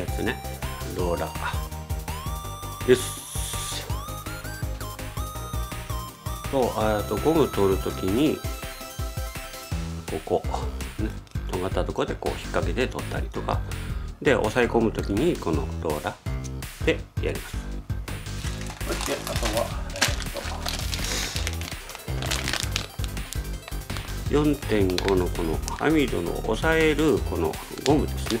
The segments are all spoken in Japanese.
やつね。ローラー。よし。とあとゴム取るときにここね。尖ったところでこう引っ掛けて取ったりとか。で押さえ込むときにこのローラーでやります。そしてあとは、えーと。4.5のこの網戸の押さえるこのゴムですね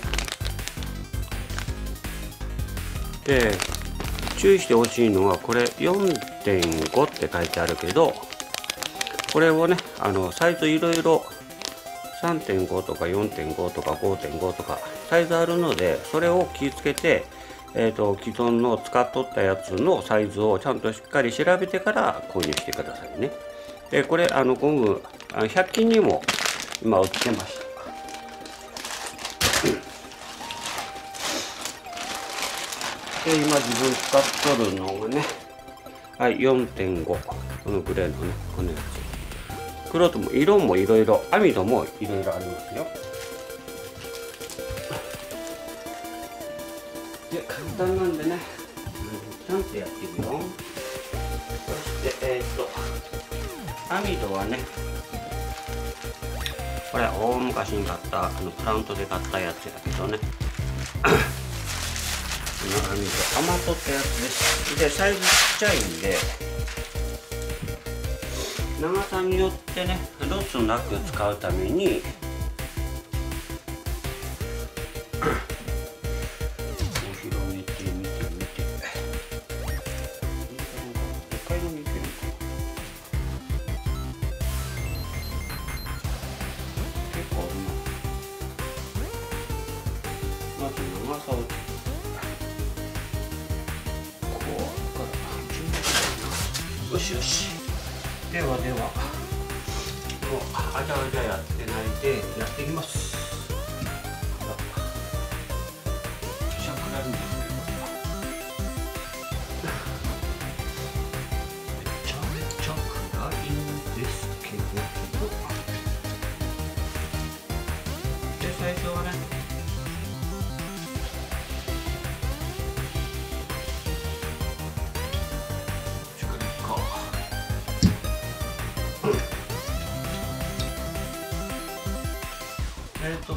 で注意してほしいのはこれ4.5って書いてあるけどこれをねあのサイズいろいろ3.5とか4.5とか5.5とかサイズあるのでそれを気をつけて、えー、と既存の使っとったやつのサイズをちゃんとしっかり調べてから購入してくださいね。でこれあのゴム100均にも今売ってました。で今自分使っとるのがねはい4.5このグレーのねこのやつ。黒とも色もいろいろ網戸もいろいろありますよ。で簡単なんでねちゃんとやっていくよそしてえっ、と網戸はねこれ大昔に買ったあのプラントで買ったやつやけどね。こんな感じで余っとったやつですでサイズちっちゃいんで長さによってねロスなく使うためにしよし。ではでは。もうあじゃあじゃやってないでやっていきます。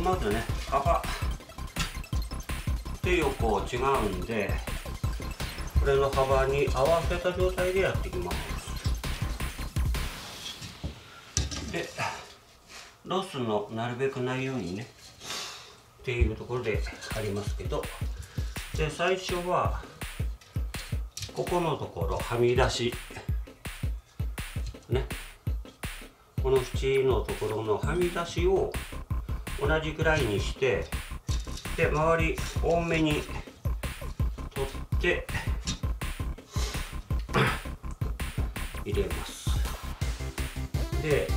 まずね。幅で横違うんでこれの幅に合わせた状態でやっていきます。でロスのなるべくないようにねっていうところでありますけどで最初はここのところはみ出し。ね。この縁のところのはみ出しを同じくらいにしてで周り多めに取って入れます。で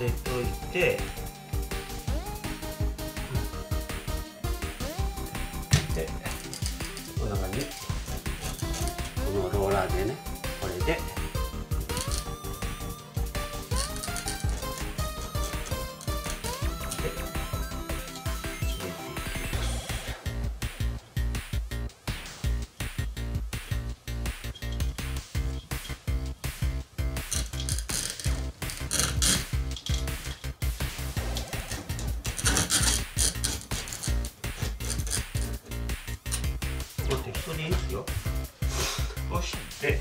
てといてでこの中にこのローラーでね。でいいよ。そして。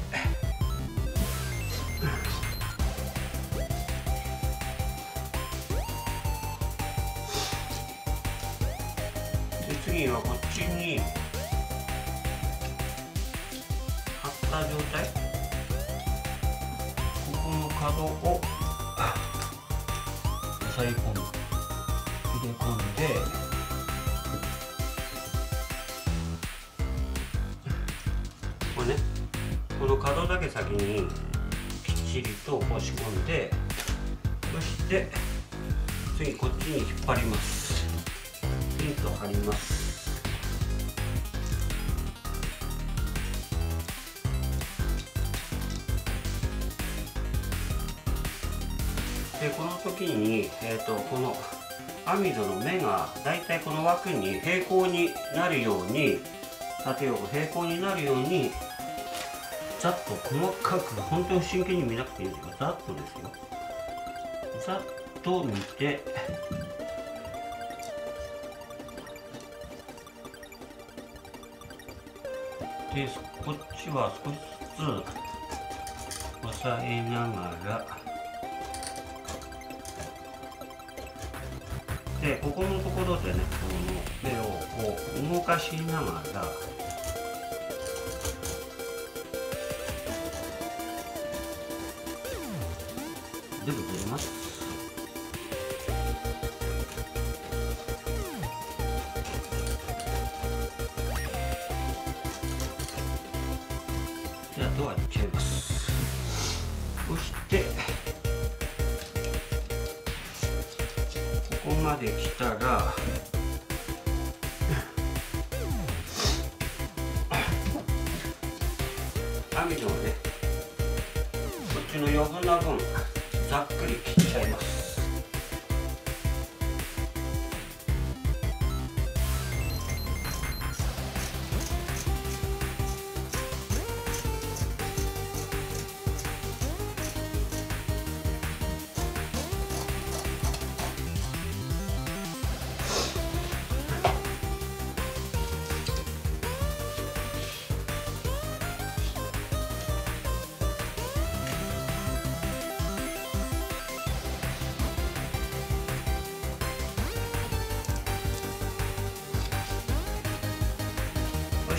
で次はこっちに貼った状態。ここの角を押さえ込む入れ込んで。角だけ先にきっちりと押し込んでそして次こっちに引っ張ります。ピンと張ります。でこの時に、えー、とこの網戸の目がだいたいこの枠に平行になるように縦横平行になるようにざっと細かく本当に真剣に見なくていいんですよ。ざっとですよ。ざっと見て。でこっちは少しずつ押さえながら。でここのところでねこの目をこう動かしながら。全部出ますじゃあドアいっちゃいます。そしてここまで来たら網戸をねこっちの余分な分ざっくり切っちゃいます。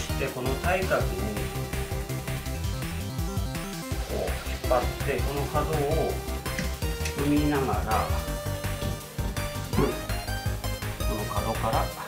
してこの対角にこう引っ張ってこの角を踏みながら、この角から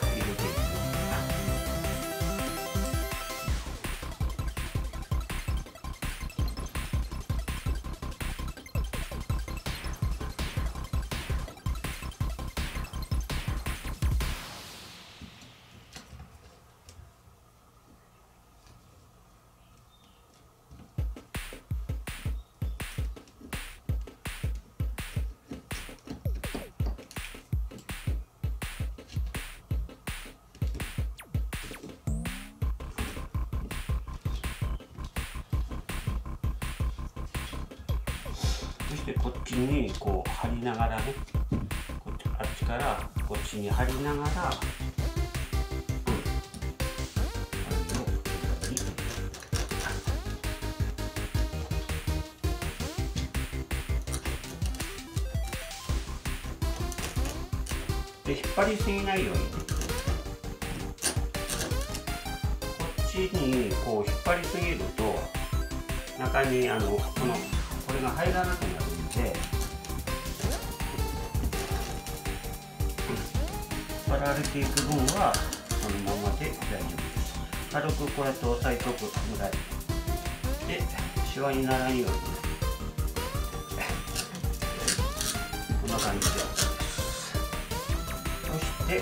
そしてこっちにこう貼りながらねこっちあっちからこっちに貼りながらで引っ張りすぎないように。こっちにこう引っ張りすぎると中にあのこのこれが入らなくなる。られていく分はこのままで大丈夫です。軽くこうやって押さえとくぐらいで。シワにならんようにこんな感じで。そして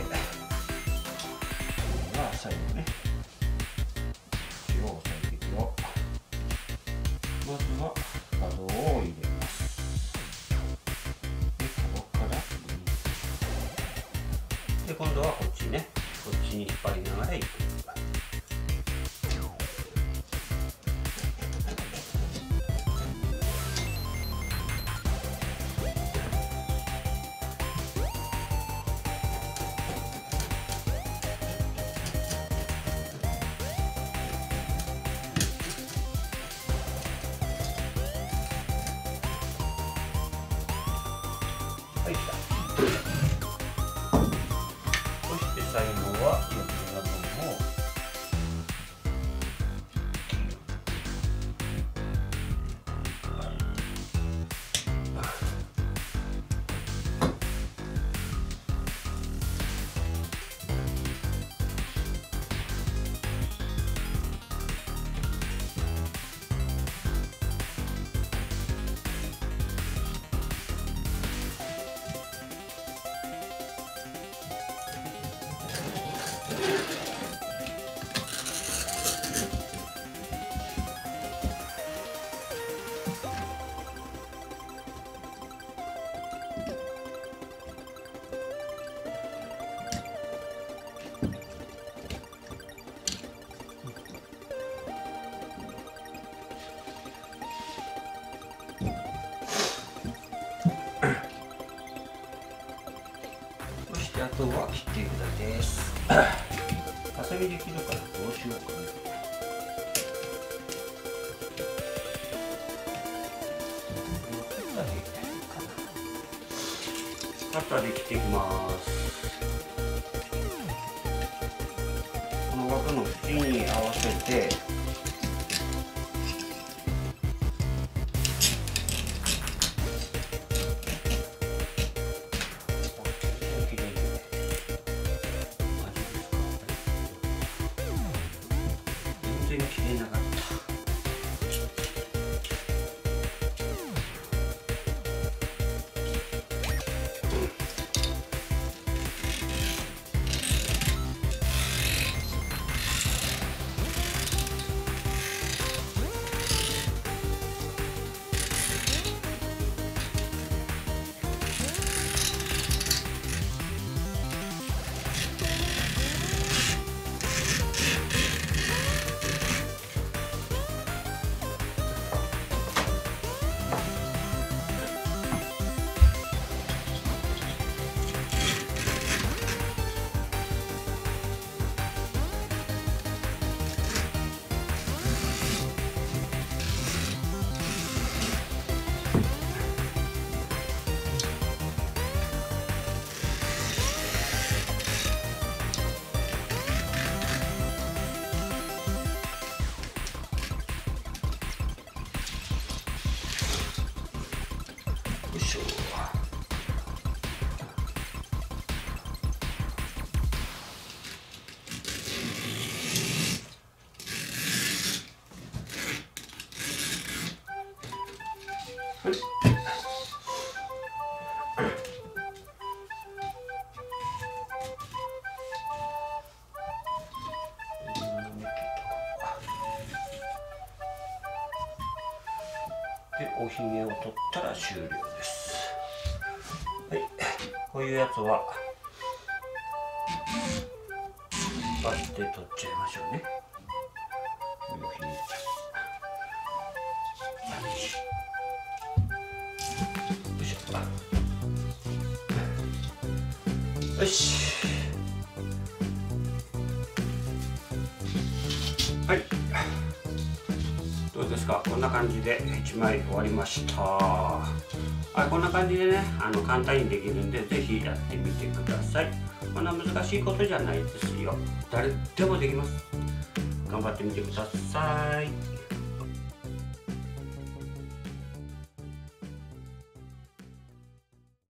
ハサミで切るからどうしようかね。カッターで切っていきます。この枠の縁に合わせておひげを取ったら終了です。はい。こういうやつはバッて取っちゃいましょうね。おひげよいしょ。よしんな感じで1枚終わりました。はいこんな感じでねあの簡単にできるんで是非やってみてください。こんな難しいことじゃないですよ。誰でもできます。頑張ってみてください。